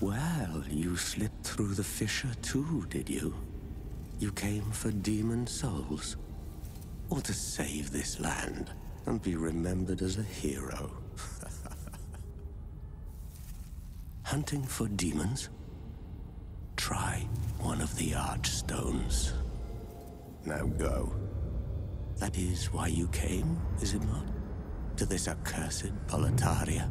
Well, you slipped through the fissure too, did you? You came for demon souls? Or to save this land and be remembered as a hero? Hunting for demons? Try one of the Archstones. Now go. That is why you came, is it not? To this accursed Boletaria?